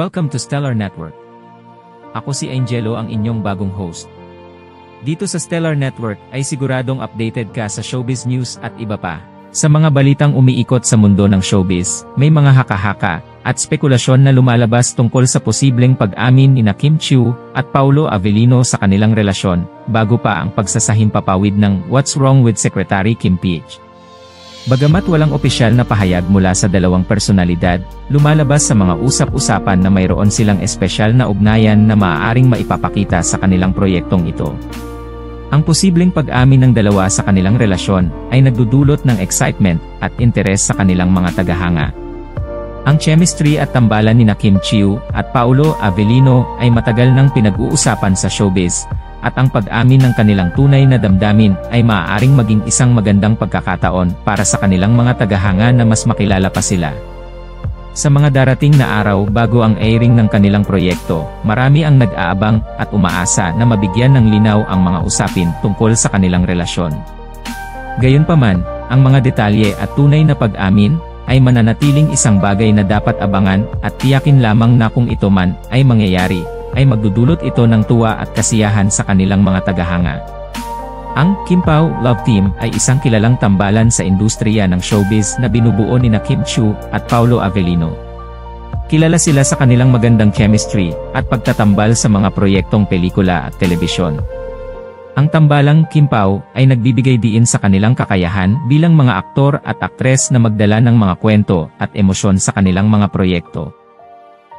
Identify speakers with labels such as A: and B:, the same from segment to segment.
A: Welcome to Stellar Network. Ako si Angelo ang inyong bagong host. Dito sa Stellar Network ay siguradong updated ka sa showbiz news at iba pa. Sa mga balitang umiikot sa mundo ng showbiz, may mga haka-haka at spekulasyon na lumalabas tungkol sa posibleng pag-amin ni Kim Chiu at Paulo Avellino sa kanilang relasyon, bago pa ang pagsasahimpapawid ng What's Wrong with Secretary Kim Peach. Bagamat walang opisyal na pahayag mula sa dalawang personalidad, lumalabas sa mga usap-usapan na mayroon silang espesyal na ugnayan na maaaring maipapakita sa kanilang proyektong ito. Ang posibleng pag-amin ng dalawa sa kanilang relasyon ay nagdudulot ng excitement at interes sa kanilang mga tagahanga. Ang chemistry at tambalan ni Kim Chiu at Paulo Avellino ay matagal nang pinag-uusapan sa showbiz, at ang pag-amin ng kanilang tunay na damdamin ay maaaring maging isang magandang pagkakataon para sa kanilang mga tagahanga na mas makilala pa sila. Sa mga darating na araw bago ang airing ng kanilang proyekto, marami ang nag-aabang at umaasa na mabigyan ng linaw ang mga usapin tungkol sa kanilang relasyon. Gayunpaman, ang mga detalye at tunay na pag-amin ay mananatiling isang bagay na dapat abangan at tiyakin lamang na kung ito man ay mangyayari ay magdudulot ito ng tuwa at kasiyahan sa kanilang mga tagahanga. Ang Kim Pao Love Team ay isang kilalang tambalan sa industriya ng showbiz na binubuo ni na Kim Chu at Paulo Avellino. Kilala sila sa kanilang magandang chemistry at pagtatambal sa mga proyektong pelikula at telebisyon. Ang tambalang Kim Pao ay nagbibigay diin sa kanilang kakayahan bilang mga aktor at aktres na magdala ng mga kwento at emosyon sa kanilang mga proyekto.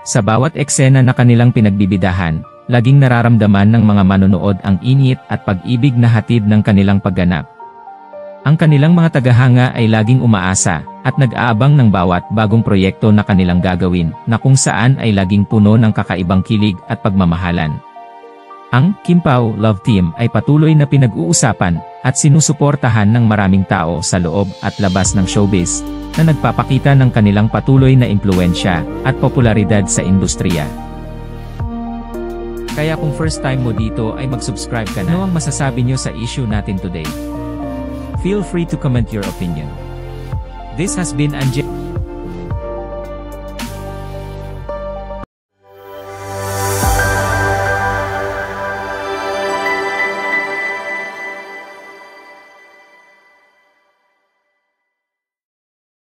A: Sa bawat eksena na kanilang pinagbibidahan, laging nararamdaman ng mga manonood ang init at pag-ibig na hatid ng kanilang pagganap. Ang kanilang mga tagahanga ay laging umaasa at nag-aabang ng bawat bagong proyekto na kanilang gagawin na kung saan ay laging puno ng kakaibang kilig at pagmamahalan. Ang Kimpao Love Team ay patuloy na pinag-uusapan at sinusuportahan ng maraming tao sa loob at labas ng showbiz na nagpapakita ng kanilang patuloy na impluensya at popularidad sa industriya. Kaya kung first time mo dito ay mag-subscribe ka na. Ano ang masasabi nyo sa issue natin today? Feel free to comment your opinion. This has been Angel.